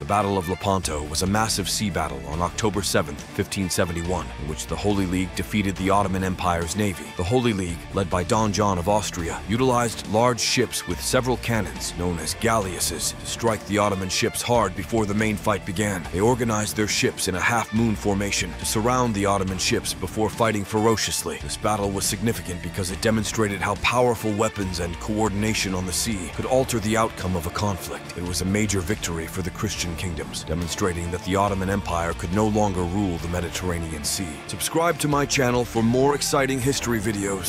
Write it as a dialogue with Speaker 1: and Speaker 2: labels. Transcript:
Speaker 1: The Battle of Lepanto was a massive sea battle on October 7, 1571, in which the Holy League defeated the Ottoman Empire's navy. The Holy League, led by Don John of Austria, utilized large ships with several cannons, known as galleasses, to strike the Ottoman ships hard before the main fight began. They organized their ships in a half-moon formation to surround the Ottoman ships before fighting ferociously. This battle was significant because it demonstrated how powerful weapons and coordination on the sea could alter the outcome of a conflict. It was a major victory for the Christian kingdoms, demonstrating that the Ottoman Empire could no longer rule the Mediterranean Sea. Subscribe to my channel for more exciting history videos.